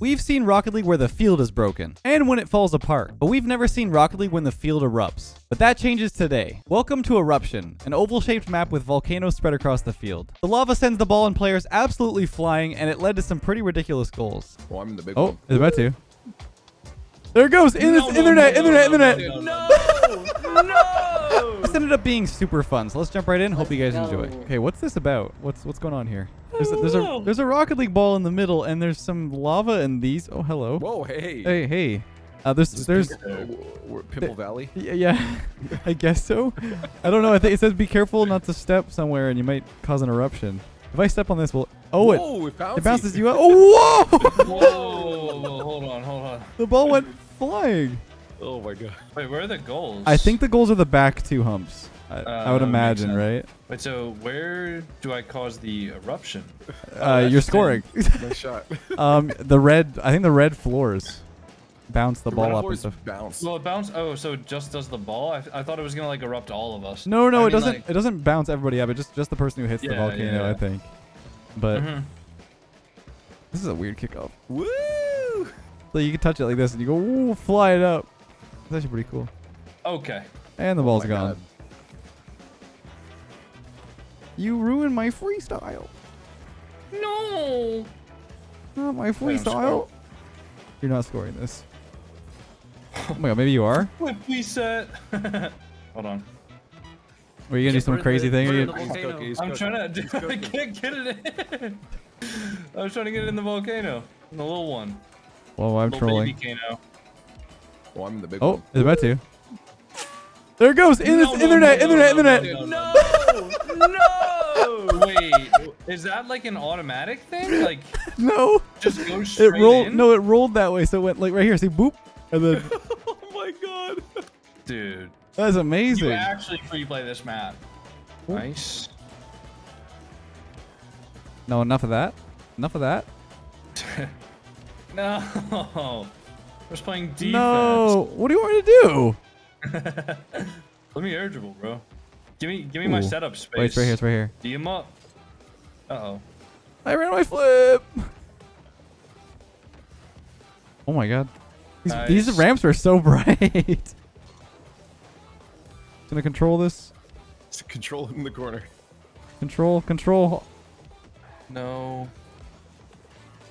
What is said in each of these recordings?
We've seen Rocket League where the field is broken and when it falls apart, but we've never seen Rocket League when the field erupts. But that changes today. Welcome to Eruption, an oval-shaped map with volcanoes spread across the field. The lava sends the ball and players absolutely flying, and it led to some pretty ridiculous goals. Oh, I'm in the big Oh, one. it's about to. There it goes! In No, this no, internet, no, internet, no, no, internet! No! No! This ended up being super fun, so let's jump right in. Hope you guys Let's enjoy. Okay, what's this about? What's what's going on here? There's a, there's a there's a Rocket League ball in the middle, and there's some lava in these. Oh, hello. Whoa, hey. Hey, hey. Uh, there's there's Pimple, uh, Pimple Valley? Y- Yeah, I guess so. I don't know. I think it says be careful not to step somewhere, and you might cause an eruption. If I step on this, well, oh it Whoa, it, bouncy. it bounces you out. Oh whoa! Whoa! Hold on, hold on. the ball went flying. Oh my god. Wait, where are the goals? I think the goals are the back two humps. I, I would Uh, imagine, right? Wait, so where do I cause the eruption? Uh, that's you're scoring. Nice shot. um, the red. I think the red floors bounce the ball up and stuff. Bounce. Well, it bounced. Oh, so it just does the ball? I, I thought it was gonna like erupt all of us. No, no, I it mean, doesn't. like- it doesn't bounce everybody up. It just just the person who hits the volcano, yeah. I think. But Mhm. this is a weird kickoff. Woo! So you can touch it like this, and you go ooh, fly it up. It's actually pretty cool. Okay. And the ball's oh my gone. God. You ruined my freestyle. No. Not my freestyle. You're not scoring this. Oh my god, maybe you are. Flip reset. Hold on. Are you gonna do some crazy in- thing? put Are you in the gonna- He's volcano. cooking, he's I'm trying to. He's I cooking. can't get it in. I was trying to get it in the volcano. In the little one. Well, I'm little trolling. baby Kano. Well, I'm in the big Oh, one. it's about to. There it goes. In this No, no, internet, no, no, internet, no, internet. no, No! No! Wait, is that like an automatic thing? Like, No. just go It rolled. in? No, it rolled that way. So it went like right here. See, boop, and then oh my god. Dude, that's you amazing. actually free play this map. Ooh. Nice. No, enough of that. Enough of that. No. I was playing defense. No. What do you want me to do? Let me air dribble, bro. Give me, give me my setup space. Wait, it's right here. It's right here. D him up. Uh oh. I ran my flip. Oh my god. These, these ramps are so bright. Gonna control this. Just control him in the corner. Control, control. No.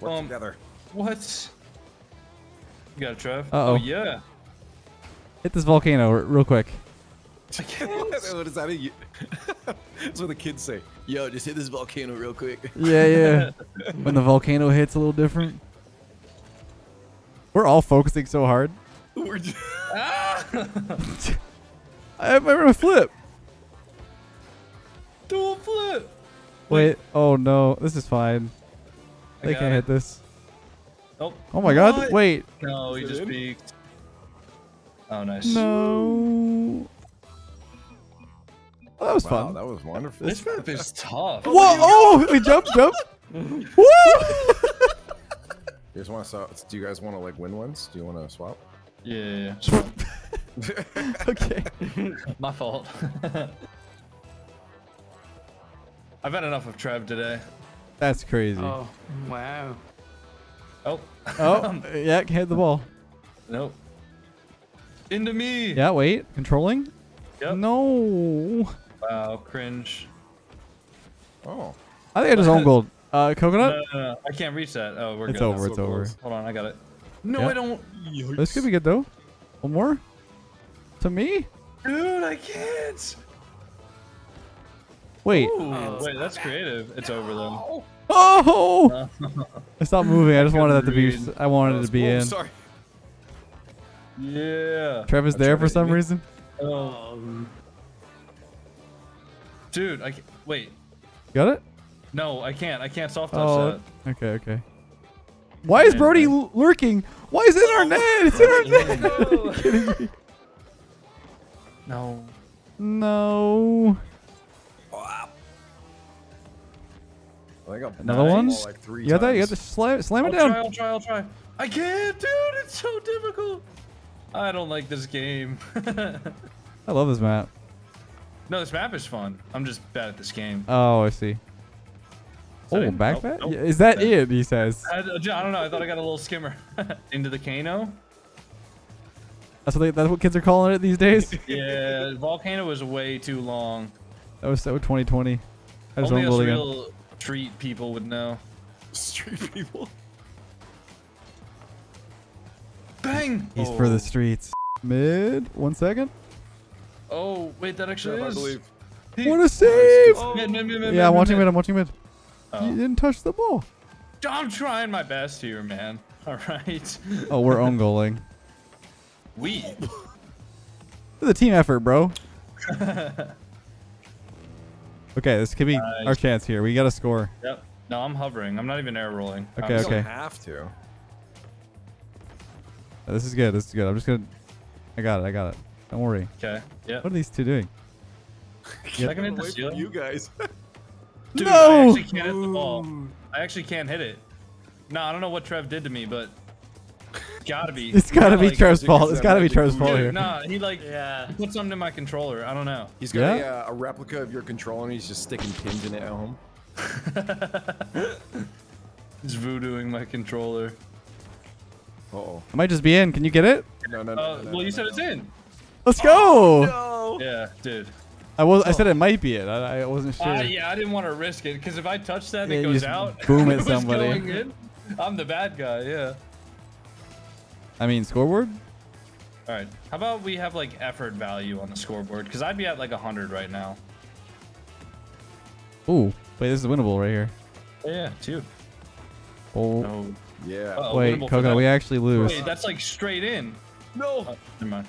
Work Um, together. What? You got it, Trev? Uh-oh. Oh yeah. Hit this volcano r- real quick. I can't. what is that? A, That's what the kids say. Yo, just hit this volcano real quick. Yeah, yeah. when the volcano hits a little different. We're all focusing so hard. We're just! I have I ran flip. Dual flip. Wait. Oh no. This is fine. I They can't it. hit this. Oh. Oh my god. What? Wait. No, he just in? peeked. Oh, nice. No. Oh, that was wow, fun. that was wonderful. This map is tough. Whoa! Oh, we jump, jump. Woo! You guys want to? Do you guys want to like win ones? Do you want to swap? Yeah. okay. My fault. I've had enough of Trev today. That's crazy. Oh, wow. Oh. Oh, yeah, hit the ball. Nope. Into me. Yeah, wait. Controlling? Yep. No. Wow, cringe. Oh, I think I just own gold. Uh, coconut? No, no, no. I can't reach that. Oh, we're It's good. over. so It's over. close. Hold on, I got it. No, Yeah. I don't. This could be good though. One more. To me? Dude, I can't. Wait. Ooh, oh, wait, that's creative. It's over though. Oh! I stopped moving. I just wanted that to be. I wanted it to be cool. in. Sorry. Yeah. Trevor's I'm there for some reason. Oh, dude, I can't. Wait. Got it? No, I can't. I can't soft touch Oh. that. Okay. Okay. Why is Brody lurking? Why is it in our net? It's in our net. No. Are you kidding me? No. Another one? the Like You got that? You got to times. slam, slam I'll it down. try. I'll try. I'll try. I can't, dude. It's so difficult. I don't like this game. I love this map. no, this map is fun. I'm just bad at this game. Oh, I see. that Oh, in? back Nope, nope. Yeah, Is that it? He says. I, I don't know. I thought I got a little skimmer into the Kano. That's what they, that's what kids are calling it these days. Yeah, volcano was way too long. That was so 2020. I just Only don't us real street people would know. Street people. Bang! He's oh. for the oh. streets. Mid. One second. Oh, wait, that actually Trev, I believe. He- What a save! Oh. Mid, mid, mid, mid, yeah, I'm watching mid. mid. I'm watching mid. Oh. You didn't touch the ball. I'm trying my best here, man. All right. Oh, we're own goaling. We. This is a team effort, bro. Okay, this could be Nice. our chance here. We got to score. Yep. No, I'm hovering. I'm not even air rolling. I'm Okay, You okay. don't have to. Uh, This is good. This is good. I'm just gonna. I got it. I got it. Don't worry. Okay. Yeah. What are these two doing? Second hit the ceiling. you guys. Dude, No! I actually can't hit the ball. I actually can't hit it. No, I don't know what Trev did to me, but gotta be. It's gotta be like, Trev's fault. It's gotta be magic Trev's fault here. nah, he like Yeah. he put something in my controller. I don't know. He's got Yeah? a, uh, a replica of your controller and he's just sticking pins in it at home. He's voodooing my controller. Uh oh. I might just be in. Can you get it? No, no, no. Uh, no, no, well, you no, said no. it's in. Let's go. No. Yeah, dude. I was. I said it might be it. I, I wasn't sure. Uh, yeah, I didn't want to risk it because if I touch that Yeah, it goes out, boom at it somebody. I'm the bad guy. Yeah. I mean, scoreboard. All right. How about we have like effort value on the scoreboard? Because I'd be at like 100 right now. Ooh, wait. This is winnable right here. Yeah, two. Oh, No. Yeah. Uh-oh, wait, winnable Coco. We actually lose. Wait, that's like straight in. No. Oh, never mind.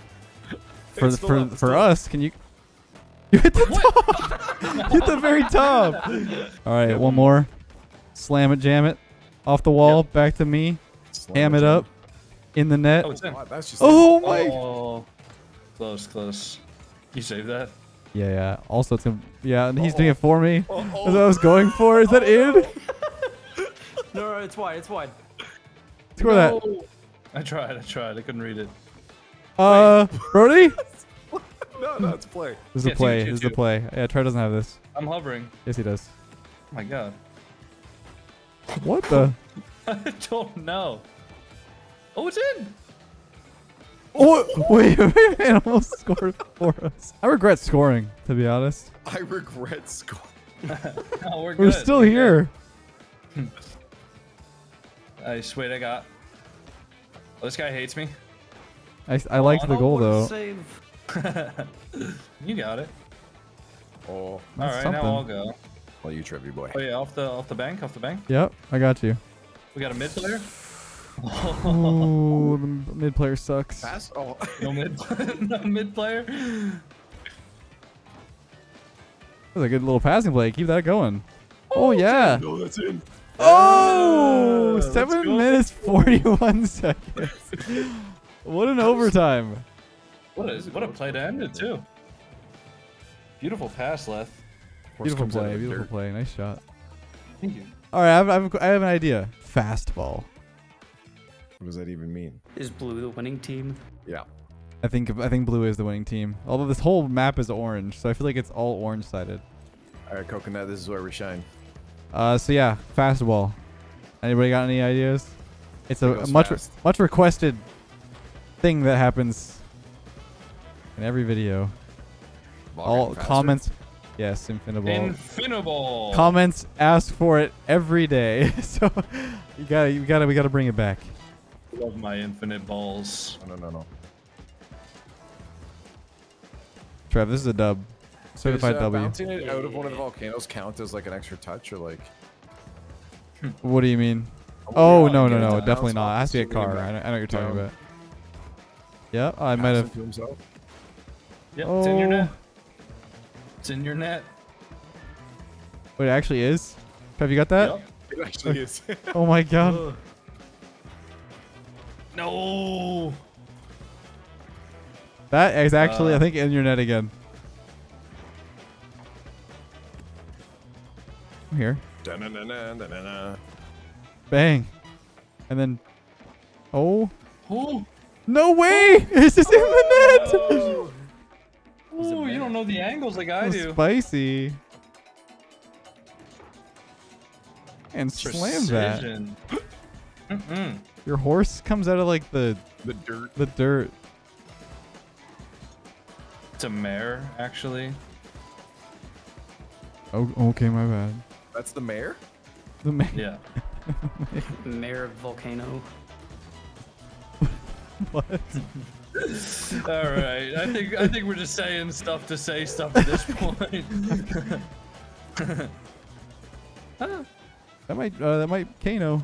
for It's the- for for us, can you? You hit the top. you hit the very top. All right, one more. Slam it, jam it, off the wall, back to me. Slam Ham it in. up, in the net. Oh, it's in. That's just Oh my. Oh, close, close. You saved that? Yeah, yeah. Also, it's gonna, yeah, and he's doing Uh-oh. it for me. Oh, That's what I was going for. Is that in? No, no, it's wide. It's wide. Score that. I tried, I tried. I couldn't read it. Uh, Brody. No, no, it's play. This is Yeah, a play. two, This is a play. Yeah, Trey doesn't have this. I'm hovering. Yes, he does. Oh my god. What the? I don't know. Oh, it's in. Oh, wait, wait, man, almost scored for us. I regret scoring, to be honest. I regret scoring. Oh, we're We're still We're here. good. Nice. Wait, I got. Oh, this guy hates me. I, I liked oh, the Oh, goal though. Save. you got it. Oh, All That's right, something. now I'll go. well, you Trevi boy. Oh yeah, off the off the bank, off the bank. Yep, I got you. We got a mid player. Ooh, the mid player sucks. Pass. Oh. No mid, no mid player. That was a good little passing play. Keep that going. Oh, oh yeah. No, that's in. Oh, let's seven minutes, 41 seconds. what an overtime. What a what a play to end it too. Beautiful pass, Leth. Beautiful play, beautiful dirt. play. Nice shot. Thank you. All right, I have, I have, I have an idea. Fastball. What does that even mean? Is blue the winning team? Yeah. I think I think blue is the winning team. Although this whole map is orange, so I feel like it's all orange sided. All right, coconut. This is where we shine. Uh, so yeah, fastball. Anybody got any ideas? It's It a, goes much fast. much requested thing that happens in every video. Walking all comments, yes, infiniball. Infiniball. comments ask for it every day, so you gotta you gotta we gotta bring it back. Love my infinite balls. No, no, no, no. Trev, this is a dub, certified Does, uh, W. Bouncing it out of one of the volcanoes count as like an extra touch or like? What do you mean? Oh, Oh no no no, to definitely not. It off has to be a car. I know, I know what you're talking about. Yeah, I might have. it to himself. Yep, it's in your Oh. net. It's in your net. Wait, it actually is. Trev, you got that? Yep. It actually is. Oh my god. No. That is actually, I Uh, think, in your net again. I'm here. Da-na-na-na, da-na-na. Bang. And then. Oh. Oh. No way! It's just in the net! Ooh, you don't know the angles like I Oh, do. spicy. And slam that. Precision. Mm-mm. Your horse comes out of like the The dirt. the dirt. It's a mare, actually. Oh, okay, my bad. That's the mare. The mare. Yeah. mare of Volcano. What? All right. I think I think we're just saying stuff to say stuff at this point. That might uh, that might Kano.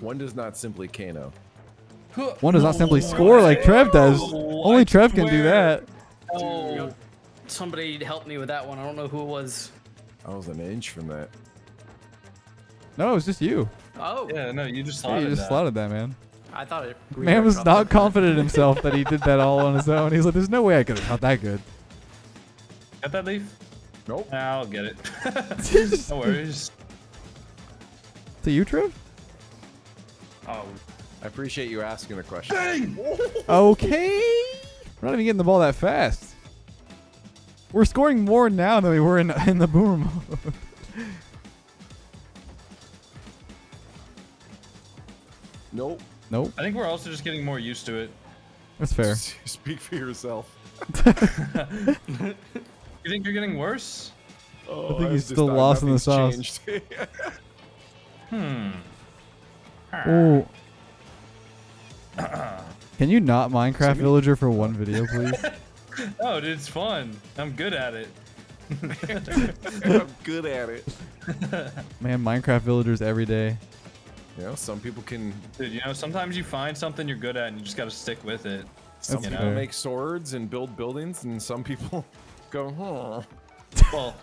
One does not simply Kano. One does not simply score like Trev does. Oh, Only I Trev can do that. Oh. Somebody help me with that one. I don't know who it was. I was an inch from that. No, it was just you. Oh, Yeah, no, you just Yeah, slotted you just that. slotted that, man. I thought it. Man was not confident in himself that he did that all on his own. He's like, "There's no way I could have shot that good." Got that leaf? Nope. Nah, I'll get it. no worries. To you, Trev? Oh, I appreciate you asking the question. Okay. We're not even getting the ball that fast. We're scoring more now than we were in in the boomer mode. Nope. Nope, I think we're also just getting more used to it. that's fair. Speak for yourself. You think you're getting worse? Oh, think he's just still thought lost in the nothing's sauce. Hmm. Oh. Can you not Minecraft Villager for one video, please? Oh, dude, it's fun. I'm good at it. I'm good at it. Man, Minecraft Villagers every day. You know, some people can Dude, you know, sometimes you find something you're good at and you just gotta stick with it. some That's people fair. make swords and build buildings, and some people go, huh. Well,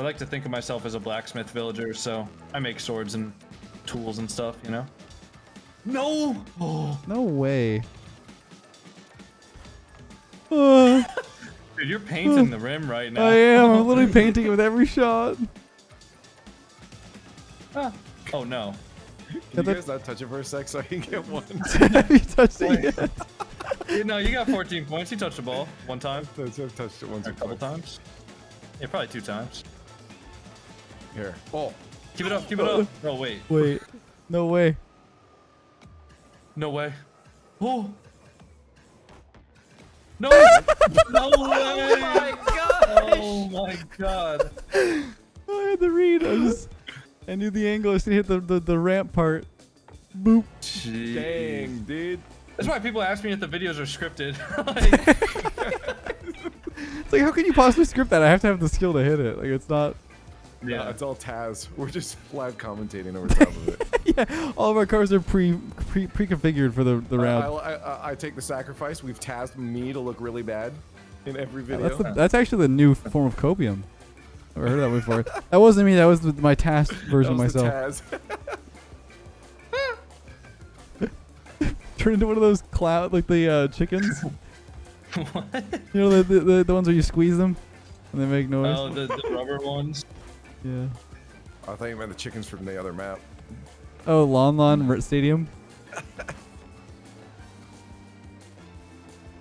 I like to think of myself as a blacksmith villager, so I make swords and tools and stuff, you know? No! Oh, No way. Uh, dude, you're painting the rim right now. I am. I'm literally painting it with every shot. Ah. Oh, no. Can Yeah, you guys not touch it for a sec so I can get one? Have you touched it yet? You know, you got 14 points. You touched the ball one time, I've touched it once or or a couple times. Yeah, probably two times. Here. Oh, Keep it up, keep it up. Oh, wait. Wait. No way. No way. Oh. No! no way! my god! Oh my oh god. I had to read. I just. I knew the angle. I just hit the, the, the ramp part. Boop. dang, dude. That's why people ask me if the videos are scripted. like, It's like, how can you possibly script that? I have to have the skill to hit it. Like, it's not. Yeah, yeah. it's all TAS. We're just live commentating over top of it. yeah, all of our cars are pre pre pre configured for the the I, round. I, I, I take the sacrifice. We've tasked me to look really bad in every video. that's the, that's actually the new form of copium. Never heard that before. that wasn't me. That was the, my task version That was the myself. TAS. Turn into one of those cloud like the uh, chickens. what? You know the, the the the ones where you squeeze them and they make noise. Oh, the, the rubber ones. Yeah. I thought you meant the chickens from the other map. Oh, Lon Lon R- Stadium.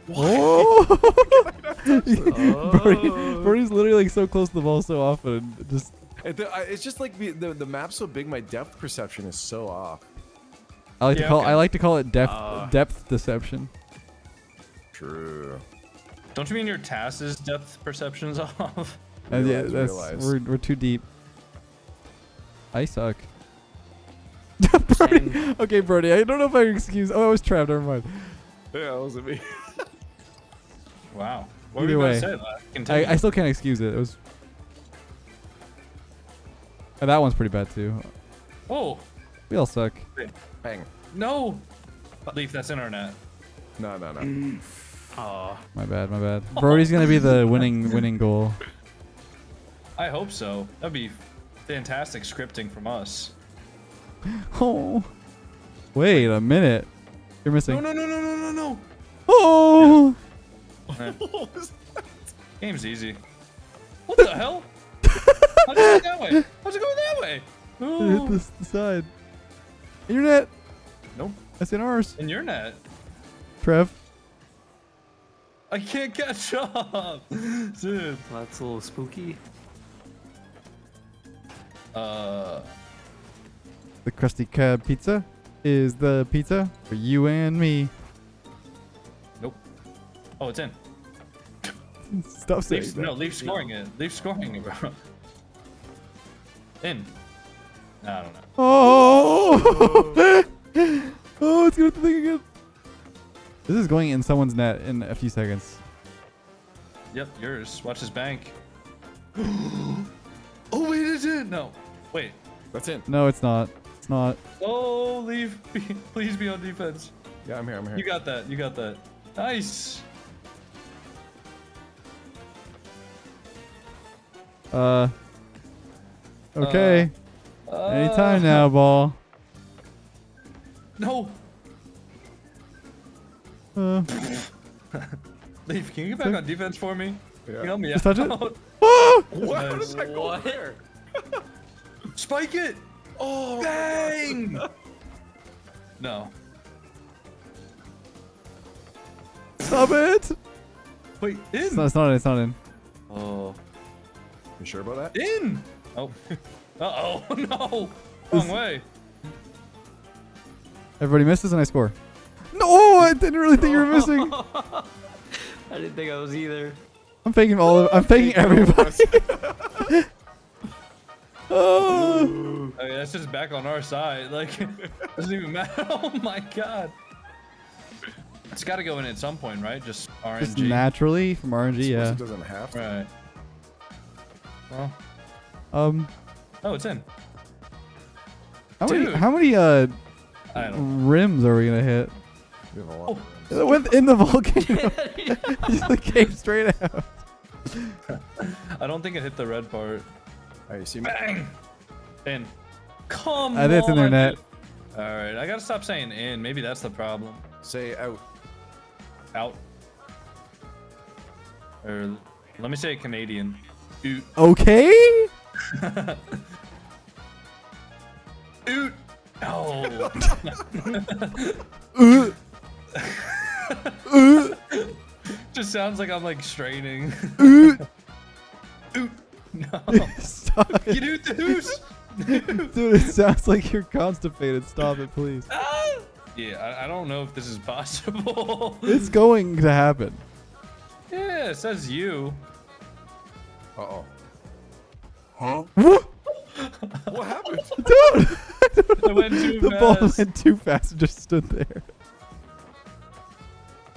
Oh! Brody, Brody's literally like so close to the ball so often. Just It, the, I, it's just like the, the the map's so big, my depth perception is so off. I like to call okay. I like to call it depth Uh. depth deception. True. Don't you mean your TAS's depth perception's off? And yeah, that's realize. we're we're too deep. I suck. Brody, okay, Brody. I don't know if I can excuse. Oh, I was trapped. Never mind. Yeah, that wasn't me. Wow. What Either way, say? Lad? I, I still can't excuse it. It was. And that one's pretty bad too. oh, We all suck. Bang. no. Leaf, that's internet. No, no, no. Mm. Aw. My bad. My bad. Brody's gonna be the winning winning goal. I hope so. That'd be fantastic scripting from us. Oh. Wait a minute. You're missing. No, no, no, no, no, no, no. Oh. What was that? game's easy. What the hell? How'd it go that way? How's it going that way? Hit Ooh. this the side. Internet. Nope. That's in ours. In your net. Trev. I can't catch up. Dude. That's a little spooky. Uh, The Krusty Krab pizza is the pizza for you and me. nope. Oh, it's in. Stop saying Leaf, that. no, leave scoring it. Leave scoring it, bro. In. I don't know. Oh! oh, it's going to the thing again. This is going in someone's net in a few seconds. Yep, yours. Watch his bank. No, wait. That's in. No, it's not. It's not. Oh, Leaf. Please be on defense. Yeah, I'm here. I'm here. You got that. You got that. Nice. Uh. Okay. Uh, Anytime now, ball. No. Uh. Leaf. Can you get back on defense for me? Can you Yeah. help me Just touch it? out? What? Nice. did that go What? There? Spike it. Oh, Bang. no. Stop it! Wait, in. It's not, it's not in. It's not in. Oh. You sure about that? In. Oh. Uh oh. No. This- Wrong way. Everybody misses and I score. No, I didn't really think you were missing. I didn't think I was either. I'm faking all of. I'm faking everybody. Oh. I mean, that's just back on our side. Like, doesn't even matter. Oh my god. It's got to go in at some point, right? Just RNG. Just naturally from RNG, Suppose yeah. It doesn't have to. Right. Well, Um, oh, it's in. how many? How many uh I don't. rims are we gonna hit? We have a Oh. lot. of rooms. It went in the volcano. Just came straight out. I don't think it hit the red part. All right, you see me? Bang. In. Come I think it's in their on, net. dude. All right, I gotta stop saying in. Maybe that's the problem. Say out. Out. Or let me say Canadian. Oot. Okay. Oot. Oh. Uh, uh, Just sounds like I'm like straining. uh. Oot. No. Stop it. Get out the hoose. Dude, it sounds like you're constipated. Stop it, please. Ah! Yeah, I, I don't know if this is possible. It's going to happen. yeah, it says you. Uh oh. Huh? What? What happened? Dude! It went too the ball went too fast and just stood there.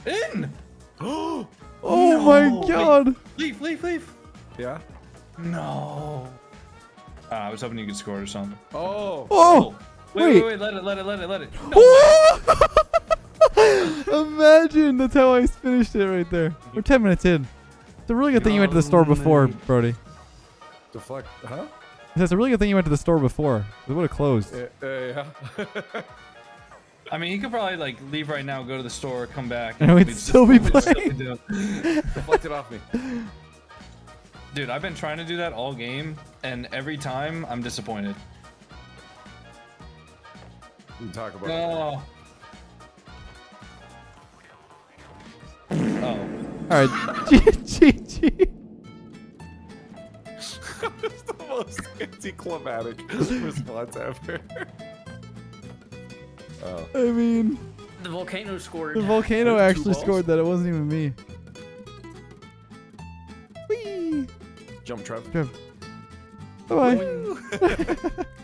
In. oh. Oh No, my wait. god. Leave, leave, leave. Yeah. No. Uh, I was hoping you could score or something. Oh. Oh! Wait, wait. wait, wait, let it, let it, let it, let it. No. Imagine that's how I finished it right there. We're 10 minutes in. It's a really good thing you went to the store before, Golly. Brody. Deflect. Huh? It's a really good thing you went to the store before. It would have closed. Yeah. uh, yeah. I mean, you could probably like leave right now, go to the store, come back, And we'd we'd still be playing. doing- Deflect it off me. Dude, I've been trying to do that all game, and every time I'm disappointed. We can talk about it. Oh. Oh. Alright. GG. It's the most anticlimactic response ever. oh. I mean, The volcano scored. the volcano actually balls? scored that. It wasn't even me. Jump, Trev. Trev. Bye bye.